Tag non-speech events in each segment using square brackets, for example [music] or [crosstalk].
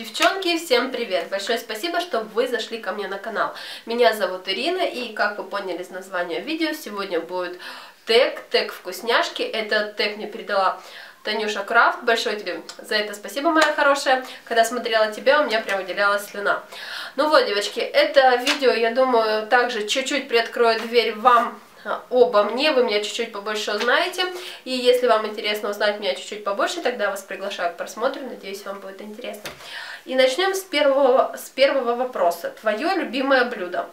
Девчонки, всем привет! Большое спасибо, что вы зашли ко мне на канал. Меня зовут Ирина, и как вы поняли из названия видео, сегодня будет тег, тег вкусняшки. Это тег мне передала Танюша Крафт. Большое тебе за это спасибо, моя хорошая. Когда смотрела тебя, у меня прям выделялась слюна. Ну вот, девочки, это видео, я думаю, также чуть-чуть приоткроет дверь вам обо мне, вы меня чуть-чуть побольше узнаете. И если вам интересно узнать меня чуть-чуть побольше, тогда вас приглашаю к просмотру, надеюсь, вам будет интересно. И начнем с первого, с первого вопроса. Твое любимое блюдо?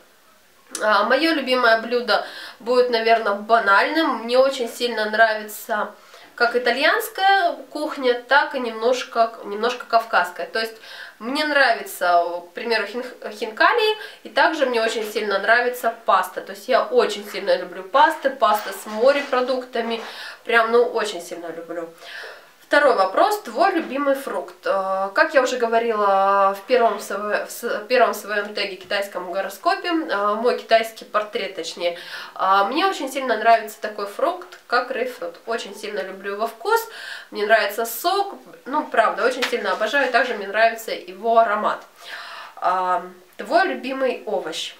А, мое любимое блюдо будет, наверное, банальным. Мне очень сильно нравится как итальянская кухня, так и немножко, немножко кавказская. То есть мне нравится, к примеру, хин, хинкали, и также мне очень сильно нравится паста. То есть я очень сильно люблю пасты, паста с морепродуктами, прям, ну, очень сильно люблю. Второй вопрос. Твой любимый фрукт. Э, как я уже говорила в первом, в первом своем теге китайском гороскопе, э, мой китайский портрет точнее, э, мне очень сильно нравится такой фрукт, как рейфрут. Очень сильно люблю его вкус, мне нравится сок, ну правда, очень сильно обожаю, также мне нравится его аромат. Твой любимый овощ.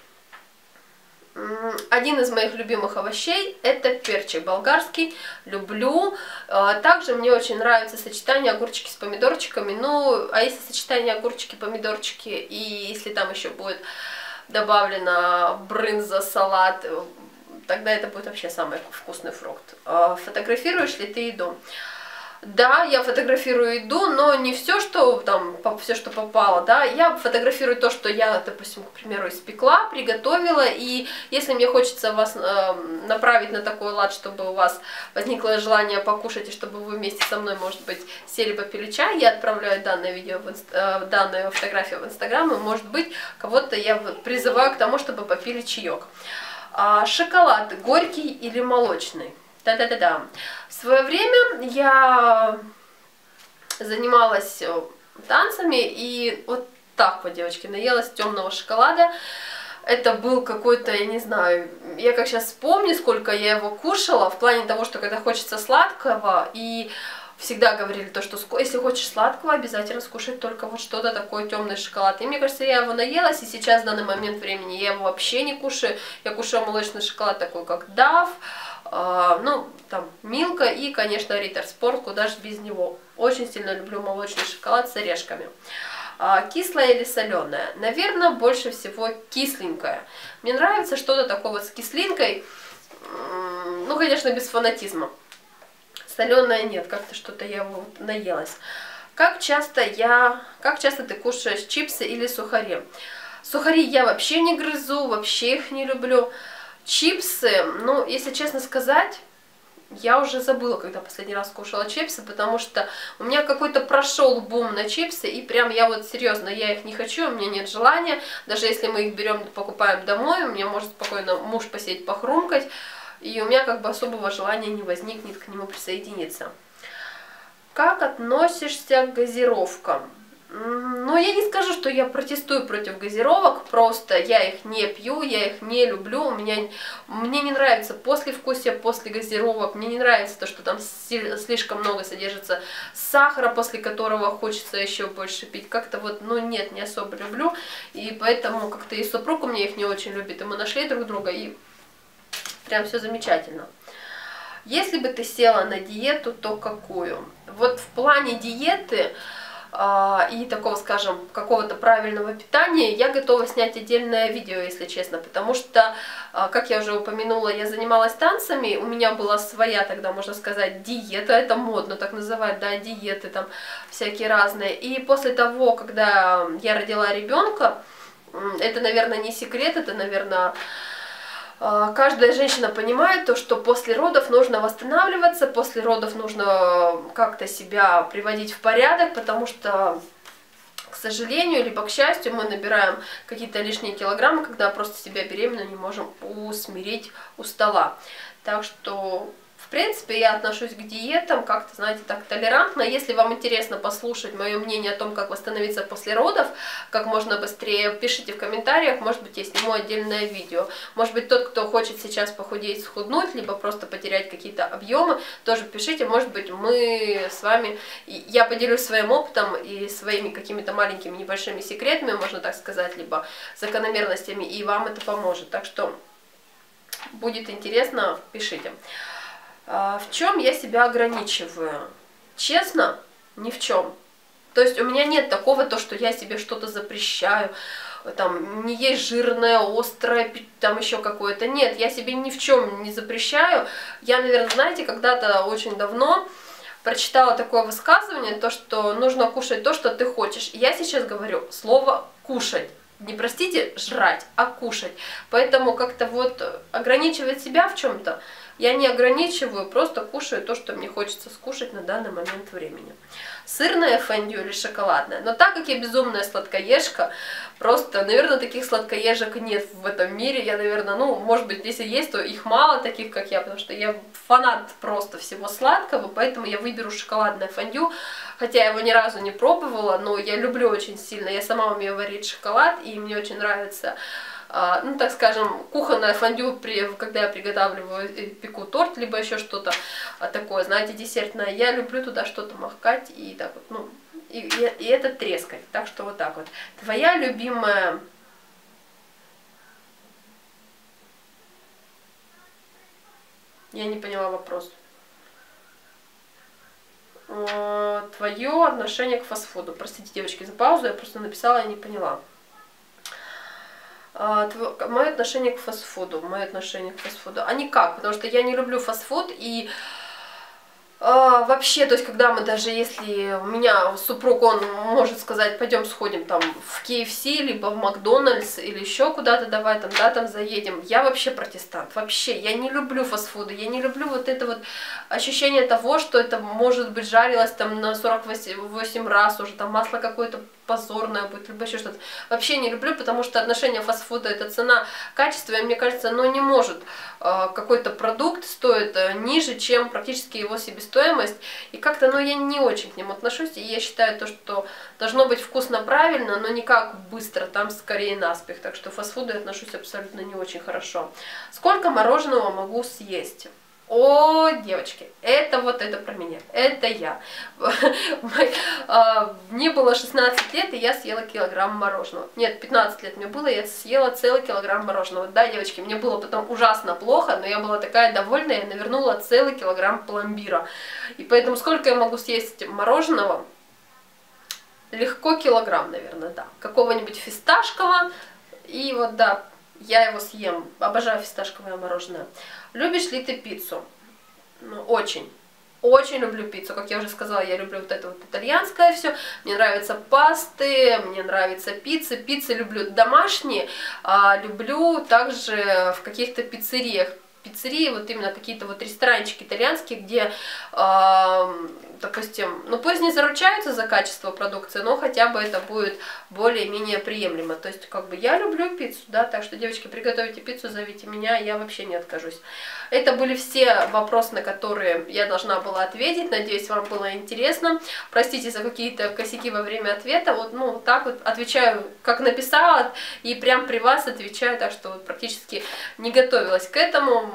Один из моих любимых овощей это перчик болгарский, люблю. А, также мне очень нравится сочетание огурчики с помидорчиками. Ну, а если сочетание огурчики, помидорчики и если там еще будет добавлена брынза, салат, тогда это будет вообще самый вкусный фрукт. А, фотографируешь ли ты еду? Да, я фотографирую еду, но не все, что там, все, что попало, да, я фотографирую то, что я, допустим, к примеру, испекла, приготовила, и если мне хочется вас э, направить на такой лад, чтобы у вас возникло желание покушать, и чтобы вы вместе со мной, может быть, сели попили чай, я отправляю данное видео, в инст... э, данную фотографию в Инстаграм, и, может быть, кого-то я призываю к тому, чтобы попили чаек. А, шоколад горький или молочный? Да-да-да-да. В свое время я занималась э, танцами, и вот так вот, девочки, наелась темного шоколада. Это был какой-то, я не знаю, я как сейчас вспомню, сколько я его кушала, в плане того, что когда хочется сладкого, и всегда говорили то, что если хочешь сладкого, обязательно скушать только вот что-то такое темный шоколад. И мне кажется, я его наелась, и сейчас в данный момент времени я его вообще не кушаю. Я кушаю молочный шоколад такой, как Дав, ну, там, Милка и, конечно, Риттер Спорт, куда же без него. Очень сильно люблю молочный шоколад с орешками. А, кислая или соленая? Наверное, больше всего кисленькая. Мне нравится что-то такое вот с кислинкой, ну, конечно, без фанатизма. Соленая нет, как-то что-то я вот наелась. Как часто я, как часто ты кушаешь чипсы или сухари? Сухари я вообще не грызу, вообще их не люблю. Чипсы, ну, если честно сказать, я уже забыла, когда последний раз кушала чипсы, потому что у меня какой-то прошел бум на чипсы, и прям я вот серьезно, я их не хочу, у меня нет желания, даже если мы их берем, покупаем домой, у меня может спокойно муж посидеть, похрумкать, и у меня как бы особого желания не возникнет к нему присоединиться. Как относишься к газировкам? Ну, я не скажу, что я протестую против газировок, просто я их не пью, я их не люблю, у меня, мне не нравится послевкусие после газировок, мне не нравится то, что там слишком много содержится сахара, после которого хочется еще больше пить, как-то вот, ну, нет, не особо люблю, и поэтому как-то и супруг у меня их не очень любит, и мы нашли друг друга, и прям все замечательно. Если бы ты села на диету, то какую? Вот в плане диеты и такого, скажем, какого-то правильного питания, я готова снять отдельное видео, если честно, потому что, а, как я уже упомянула, я занималась танцами, у меня была своя тогда, можно сказать, диета, это модно так называть, да, диеты там всякие разные, и после того, когда я родила ребенка, это, наверное, не секрет, это, наверное, а, каждая женщина понимает то, что после родов нужно восстанавливаться, после родов нужно как-то себя приводить в порядок, потому что, к сожалению, либо к счастью, мы набираем какие-то лишние килограммы, когда просто себя беременную не можем усмирить у стола. Так что В принципе, я отношусь к диетам как-то, знаете, так толерантно. Если вам интересно послушать мое мнение о том, как восстановиться после родов, как можно быстрее, пишите в комментариях, может быть, я сниму отдельное видео. Может быть, тот, кто хочет сейчас похудеть, схуднуть, либо просто потерять какие-то объемы, тоже пишите, может быть, мы с вами, я поделюсь своим опытом и своими какими-то маленькими небольшими секретами, можно так сказать, либо закономерностями, и вам это поможет. Так что будет интересно, пишите. А, в чем я себя ограничиваю? Честно, ни в чем. То есть у меня нет такого, то, что я себе что-то запрещаю, там, не есть жирное, острое, там еще какое-то. Нет, я себе ни в чем не запрещаю. Я, наверное, знаете, когда-то очень давно прочитала такое высказывание, то, что нужно кушать то, что ты хочешь. И я сейчас говорю слово «кушать» не простите, жрать, а кушать. Поэтому как-то вот ограничивать себя в чем-то я не ограничиваю, просто кушаю то, что мне хочется скушать на данный момент времени. Сырное фондю или шоколадное. Но так как я безумная сладкоежка, просто, наверное, таких сладкоежек нет в этом мире. Я, наверное, ну, может быть, если есть, то их мало таких, как я, потому что я фанат просто всего сладкого, поэтому я выберу шоколадное фондю. Хотя я его ни разу не пробовала, но я люблю очень сильно. Я сама умею варить шоколад, и мне очень нравится ну, так скажем, кухонное фондю, когда я приготавливаю, э, пеку торт, либо еще что-то а, такое, знаете, десертное, я люблю туда что-то махкать и так вот, ну, и, и, и это трескать. Так что вот так вот. Твоя любимая... Я не поняла вопрос. Твое отношение к фастфуду. Простите, девочки, за паузу, я просто написала, я не поняла. А, мое отношение к фастфуду, мое отношение к фастфуду, а никак, потому что я не люблю фастфуд и а, вообще, то есть, когда мы даже, если у меня супруг, он может сказать, пойдем сходим там в KFC, либо в Макдональдс, или еще куда-то, давай там, да, там заедем, я вообще протестант, вообще, я не люблю фастфуды, я не люблю вот это вот ощущение того, что это может быть жарилось там на 48 раз уже, там масло какое-то позорное будет, либо еще что-то. Вообще не люблю, потому что отношение фастфуда это цена, качество, и мне кажется, оно не может э, какой-то продукт стоит э, ниже, чем практически его себестоимость. И как-то, ну, я не очень к нему отношусь, и я считаю то, что должно быть вкусно правильно, но не как быстро, там скорее наспех. Так что фастфуду я отношусь абсолютно не очень хорошо. Сколько мороженого могу съесть? О, девочки, это вот это про меня, это я. [laughs] А, мне было 16 лет, и я съела килограмм мороженого. Нет, 15 лет мне было, я съела целый килограмм мороженого. Да, девочки, мне было потом ужасно плохо, но я была такая довольная, я навернула целый килограмм пломбира. И поэтому сколько я могу съесть мороженого? Легко килограмм, наверное, да. Какого-нибудь фисташкового, и вот, да, я его съем. Обожаю фисташковое мороженое. Любишь ли ты пиццу? Ну, очень. Очень люблю пиццу, как я уже сказала, я люблю вот это вот итальянское все, мне нравятся пасты, мне нравится пицца, пиццы люблю домашние, а люблю также в каких-то пиццериях, пиццерии, вот именно какие-то вот ресторанчики итальянские, где э, допустим, ну пусть не заручаются за качество продукции, но хотя бы это будет более-менее приемлемо. То есть, как бы я люблю пиццу, да, так что, девочки, приготовите пиццу, зовите меня, я вообще не откажусь. Это были все вопросы, на которые я должна была ответить. Надеюсь, вам было интересно. Простите за какие-то косяки во время ответа. Вот, ну, так вот отвечаю, как написала, и прям при вас отвечаю, так что вот практически не готовилась к этому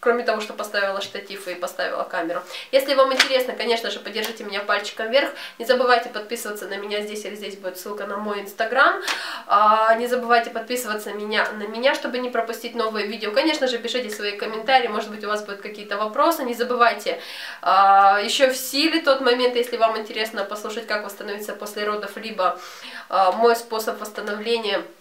кроме того, что поставила штатив и поставила камеру. Если вам интересно, конечно же, поддержите меня пальчиком вверх. Не забывайте подписываться на меня здесь или здесь будет ссылка на мой инстаграм. А, не забывайте подписываться меня, на меня, чтобы не пропустить новые видео. Конечно же, пишите свои комментарии, может быть, у вас будут какие-то вопросы. Не забывайте, а, еще в силе тот момент, если вам интересно послушать, как восстановиться после родов, либо а, мой способ восстановления –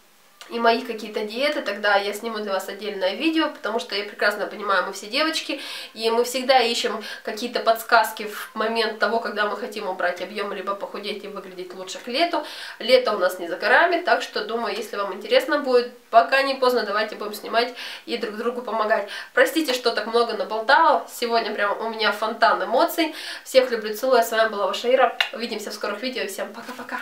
и мои какие-то диеты, тогда я сниму для вас отдельное видео, потому что я прекрасно понимаю, мы все девочки, и мы всегда ищем какие-то подсказки в момент того, когда мы хотим убрать объем, либо похудеть и выглядеть лучше к лету. Лето у нас не за горами, так что думаю, если вам интересно будет, пока не поздно, давайте будем снимать и друг другу помогать. Простите, что так много наболтала, сегодня прям у меня фонтан эмоций. Всех люблю, целую, с вами была ваша Ира, увидимся в скорых видео, всем пока-пока.